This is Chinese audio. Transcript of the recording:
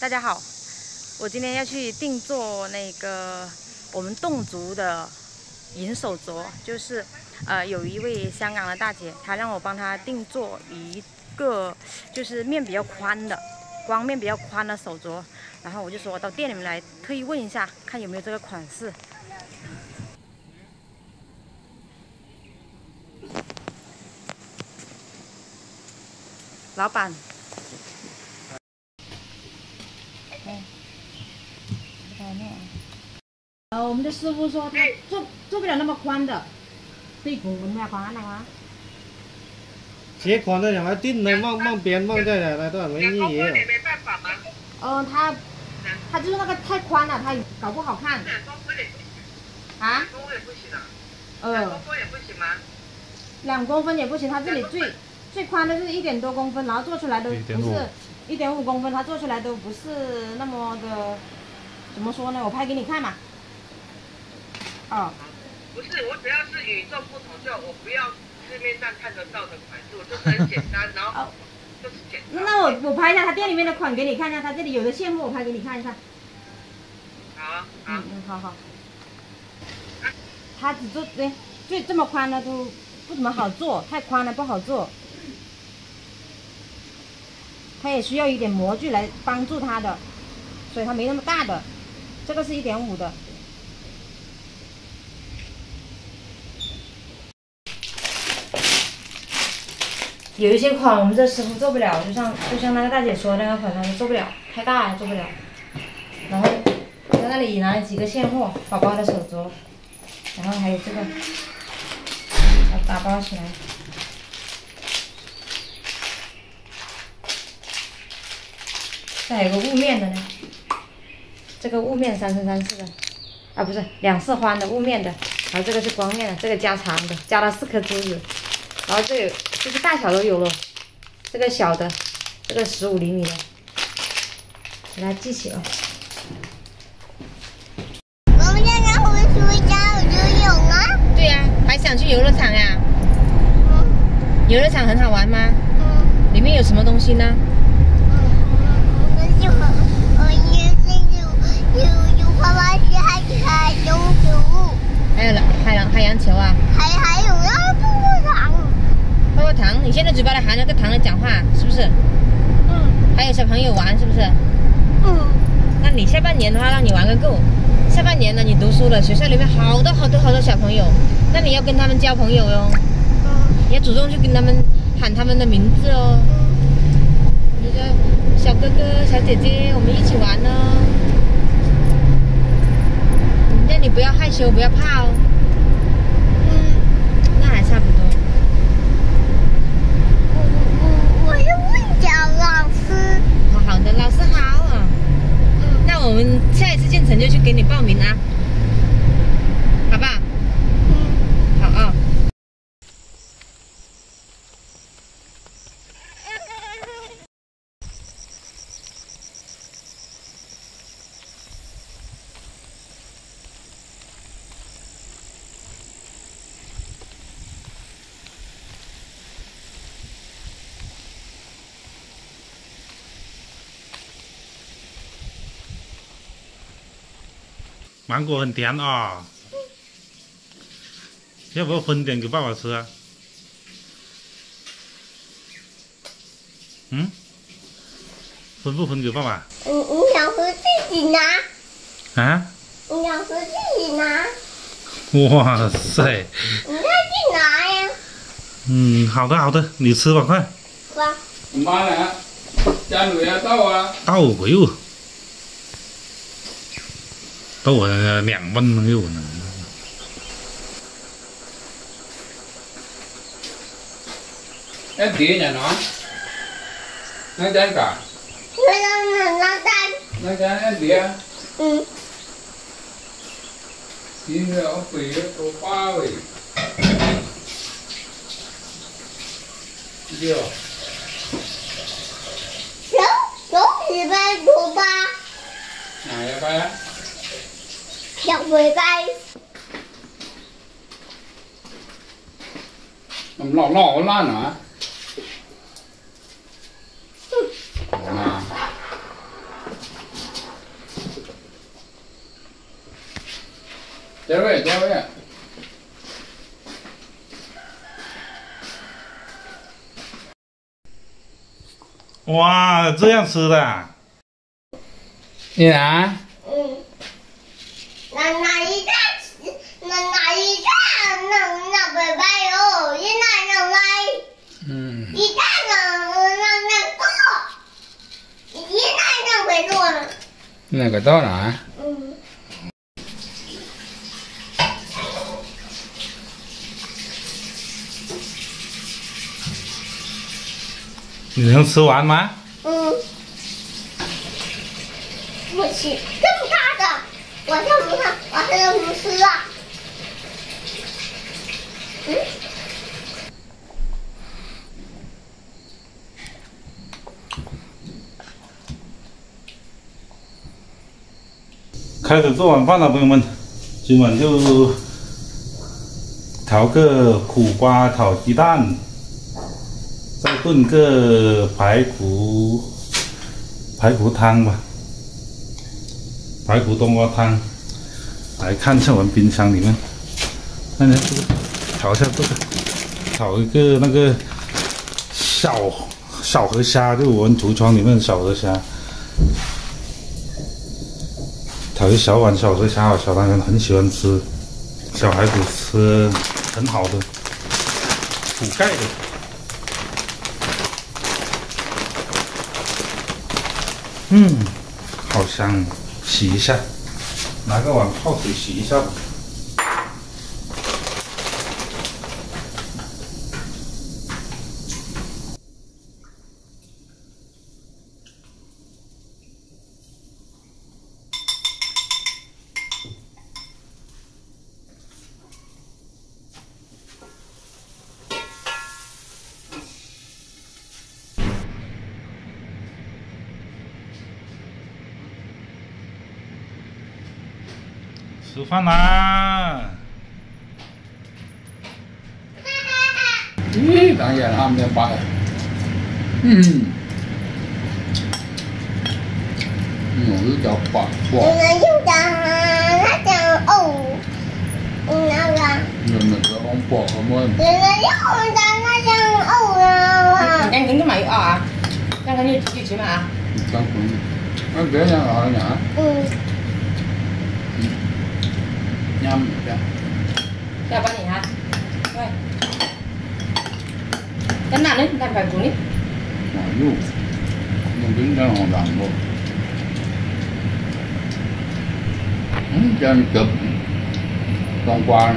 大家好，我今天要去定做那个我们侗族的银手镯，就是呃有一位香港的大姐，她让我帮她定做一个就是面比较宽的光面比较宽的手镯，然后我就说我到店里面来特意问一下，看有没有这个款式。老板。呃，我们的师傅说他做做不了那么宽的，对骨纹咩宽啊？斜宽的两个定的往往边往这来来都没意义。没办法吗？嗯，他他就是那个太宽了，他搞不好看。两公分也不行。啊？两公分也不行啊。呃。两公分也不行吗？两公分也不行，他这里最最宽的是一点多公分，然后做出来都不是一点五公分，他做出来都不是那么的，怎么说呢？我拍给你看嘛。哦，不是，我只要是与众不同，就我不要市面上看得到的款式，我就是很简单，然后就是简单。那我我拍一下他店里面的款给你看一下，他这里有的现货我拍给你看一下。好啊，嗯嗯，好好。他只做对，就这么宽的都不怎么好做，太宽了不好做。它也需要一点模具来帮助它的，所以它没那么大的。这个是一点五的。有一些款我们这师傅做不了，就像就像那个大姐说的那个款，他说做不了，太大了做不了。然后在那里拿了几个现货，宝宝的手镯，然后还有这个，要打包起来。这还有个雾面的呢，这个雾面三生三世的，啊不是两色欢的雾面的，然后这个是光面的，这个加长的，加了四颗珠子。然后这有，这个大小都有了，这个小的，这个十五厘米的，给它系起来。我们家家会出家游泳啊？对呀，还想去游乐场呀？嗯。游乐场很好玩吗？嗯。里面有什么东西呢？嗯嗯，那就很，呃，有有有有花花鱼，还有海洋球。还有海洋海洋球啊？还还有那个泡泡糖。泡泡糖，你现在嘴巴里含着个糖来讲话，是不是？嗯。还有小朋友玩，是不是？嗯。那你下半年的话，让你玩个够。下半年呢，你读书了，学校里面好多好多好多小朋友，那你要跟他们交朋友哟。嗯。你要主动去跟他们喊他们的名字哦。嗯。你说小哥哥、小姐姐，我们一起玩哦。那你不要害羞，不要怕哦。嗯。那还差不多。好的，老师好啊。嗯，那我们下一次进城就去给你报名啊，好吧？嗯，好啊。芒果很甜啊，要不要分点给爸爸吃啊？嗯？分不分给爸爸？你你想喝自己拿？啊？你想喝自己拿？哇塞！你自己拿呀。嗯，好的好的，你吃吧，快。哇。妈呢？家女啊，到啊。到鬼哟！到我两蚊没有呢。em tía nhà nó nó chán cả nó nó nó chán nó chán em tía ừ tía nó quỷ nó ba quỷ chưa số số gì ba số ba này ba 想回来那么老老烂了啊怎位位哇这样吃的啊？然嗯。那个到哪？嗯，你能吃完吗？嗯，不吃这么大的，我怎么看我还能不吃啊？嗯，开始做晚饭了，朋友们，今晚就调个苦瓜炒鸡蛋，再炖个排骨排骨汤吧，排骨冬瓜汤。来看一下我们冰箱里面，看一下这个，炒一下这个，炒一个那个小小河虾，就我们橱窗里面的小河虾。炒一小碗小河虾，小男人很喜欢吃，小孩子吃很好的，补钙的。嗯，好香，洗一下，拿个碗泡水洗一下吧。吃饭啦！咦，当然他们在摆，嗯，嗯，有叫摆哇，那就讲那讲哦，那个，你们这往摆什么？那就讲那讲哦了。Ăn những cái mày ờ à? Ăn cái như chị chị mà à? 当滚，那别人好像，嗯，伢的，Chào ba nhỉ hả Rồi Cái nào đấy, làm phải cuốn đi 哪有？那真正好难不？嗯，这样个冬瓜。